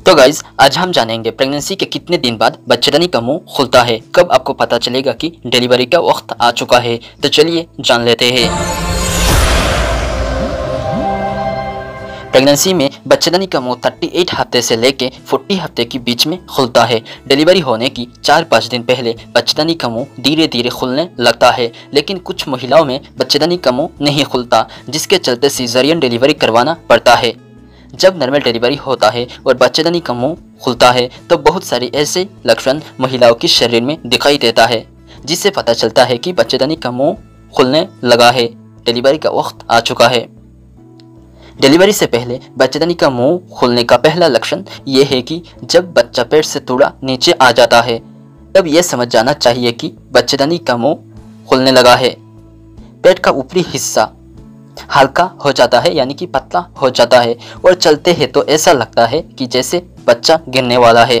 तो गाइज़ आज हम जानेंगे प्रेगनेंसी के कितने दिन बाद बच्चेदानी का मुँह खुलता है। कब आपको पता चलेगा कि डिलीवरी का वक्त आ चुका है। तो चलिए जान लेते हैं। प्रेगनेंसी में बच्चेदानी का मुँह 38 हफ़्ते से लेके 40 हफ़्ते के बीच में खुलता है। डिलीवरी होने की चार पाँच दिन पहले बच्चेदानी का मुँह धीरे धीरे खुलने लगता है। लेकिन कुछ महिलाओं में बच्चेदानी का मुँह नहीं खुलता, जिसके चलते सीजरियन डिलीवरी करवाना पड़ता है। जब नॉर्मल डिलीवरी होता है और बच्चेदानी का मुँह खुलता है तो बहुत सारे ऐसे लक्षण महिलाओं के शरीर में दिखाई देता है, जिससे पता चलता है कि बच्चेदानी का मुँह खुलने लगा है। डिलीवरी का वक्त आ चुका है। डिलीवरी से पहले बच्चेदानी का मुँह खुलने का पहला लक्षण ये है कि जब बच्चा पेट से थोड़ा नीचे आ जाता है, तब यह समझ जाना चाहिए कि बच्चेदानी का मुँह खुलने लगा है। पेट का ऊपरी हिस्सा हल्का हो जाता है यानी कि पतला हो जाता है। और चलते हैं तो ऐसा लगता है कि जैसे बच्चा गिरने वाला है।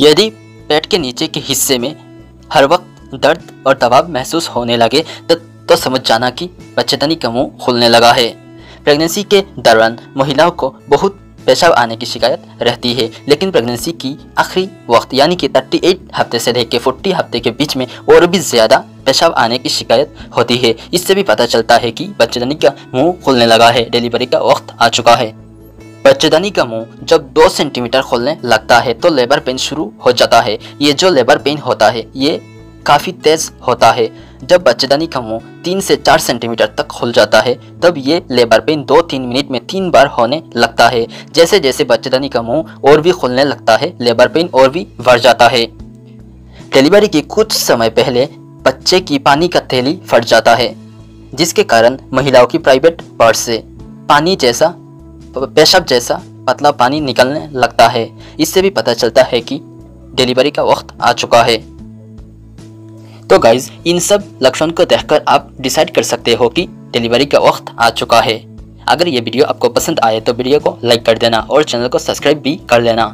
यदि पेट के नीचे के हिस्से में हर वक्त दर्द और दबाव महसूस होने लगे तो, तो समझ जाना कि बच्चेदानी का मुँह खुलने लगा है। प्रेगनेंसी के दौरान महिलाओं को बहुत पेशाब आने की शिकायत रहती है लेकिन प्रेगनेंसी की आखिरी वक्त यानी कि 38 हफ़्ते से लेकर 40 हफ़्ते के बीच में और भी ज़्यादा पेशाब आने की शिकायत होती है। इससे भी पता चलता है कि बच्चेदानी का मुँह खुलने लगा है। डिलीवरी का वक्त आ चुका है। बच्चेदानी का मुँह जब दो सेंटीमीटर खोलने लगता है तो लेबर पेन शुरू हो जाता है। ये जो लेबर पेन होता है, ये काफ़ी तेज़ होता है। जब बच्चेदानी का मुँह तीन से चार सेंटीमीटर तक खुल जाता है, तब ये लेबर पेन दो तीन मिनट में तीन बार होने लगता है। जैसे जैसे बच्चेदानी का मुँह और भी खुलने लगता है, लेबर पेन और भी बढ़ जाता है। डिलीवरी के कुछ समय पहले बच्चे की पानी का थैली फट जाता है, जिसके कारण महिलाओं की प्राइवेट पार्ट से पानी जैसा पेशाब जैसा पतला पानी निकलने लगता है। इससे भी पता चलता है कि डिलीवरी का वक्त आ चुका है। तो गाइज़ इन सब लक्षण को देखकर आप डिसाइड कर सकते हो कि डिलीवरी का वक्त आ चुका है। अगर ये वीडियो आपको पसंद आए तो वीडियो को लाइक कर देना और चैनल को सब्सक्राइब भी कर लेना।